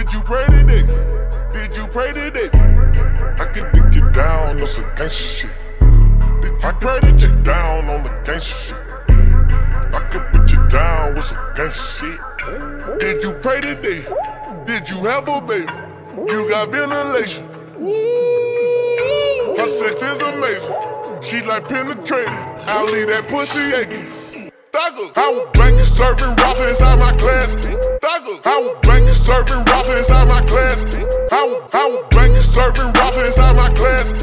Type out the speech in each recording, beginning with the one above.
Did you pray today? Did you pray today? I could dig you down on some gangsta shit. You pray to you down on the gangsta shit? I could put you down with some gangsta shit. Did you pray today? Did you have a baby? You got ventilation. Her sex is amazing. She like penetrating. I'll leave that pussy aching. Thugger. I was banking serving Ross inside my class. Thugger. I was banking serving Ross inside my class. I was, I was banking serving Ross inside my class.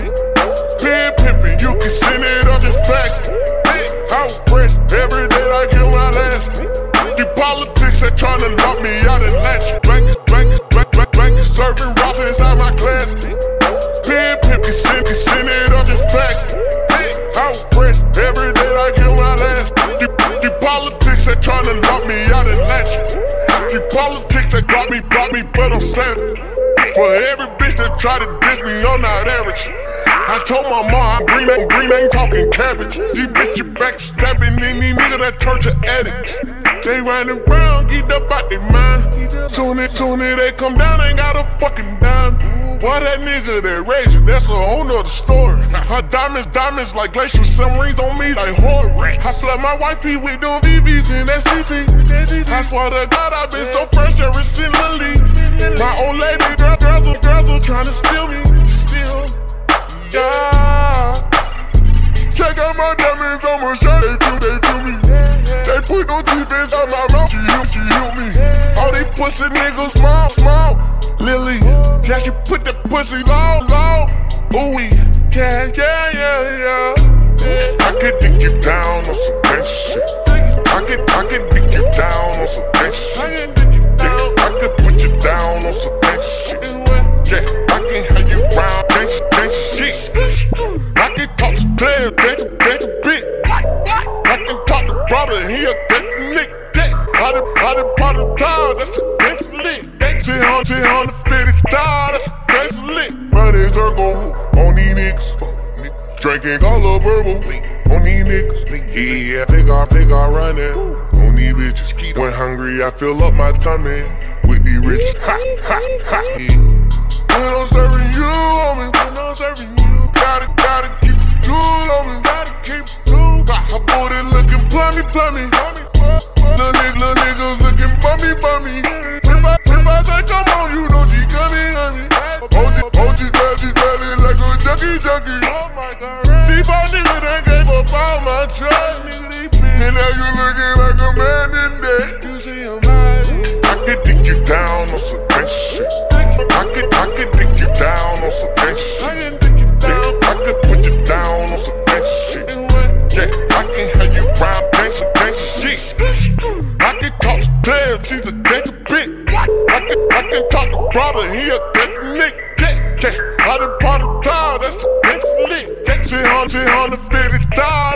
Pen pimping, you can send it up just facts. I was fresh every day like in my last. The politics that tryna lock me out and latch. Banking, banking, banking, banking serving Ross inside my class. Pen pimping, send, send it up just facts. I was fresh every day like in my last. The, the politics that tryna lock me out and The politics that got me, got me, but I'm savage. For every bitch that try to diss me, I'm not average. I told my mom, I'm green, ain't green, ain't talking cabbage. These bitches backstabbing any nigga that turn to addicts. They running round, get up out their mind. Tune it, tune it, they come down, ain't got a fucking dime. Why that nigga that raised you, that's a whole nother story. Her diamonds, diamonds like glacial submarines on me like horror. I flood my wifey with them VVs in that CC. I swear to God, I've been so fresh ever since Lily. My old lady, girl, girls, are, girls are trying to steal me. Steal. Yeah. Check out my diamonds on my shirt, they feel, they feel me. They put no defense on my mouth, she heal, she heal me. All these pussy niggas small, small. Lily, yeah, she put that pussy low, low. Ooh, yeah, yeah, yeah, yeah. I could dig you down on some gangsta shit. Yeah, I can have you round gangsta, gangsta shit. I can talk to players, gangsta, gangsta bitch. I can talk to brother, he a gangsta lick. I done, I done part of town, that's a gangsta lick. Gangsta on, T on the fitted style, that's a gangsta lick. Are go on these niggas. Drinking color purple on these niggas. Yeah, take off, take off running on these bitches. When hungry, I fill up my tummy these riches. Ha, ha, ha. When I'm serving you, homie, when I'm serving you, gotta, gotta keep it cool, homie, gotta keep it cool. Got her booty looking plummy, plummy. Little niggas, little niggas looking bummy, bummy. If I, if I say come on, you know she coming, honey. OG, OG's bad, she's belly like a junkie, junkie. Oh my god. These five niggas done gave up all my trust. And now you looking like a man you down on some gangsta shit. I can, I can dick you down on some gangsta shit. Yeah, I could put you down on some gangsta shit. Yeah, I can have you round gangsta, gangsta shit. I can talk to Deb, she's a gangsta bitch. I can, I can talk to brother, he a gangsta nick. Yeah, yeah, I done bought a car, that's a gangsta nick. 200, 250,000.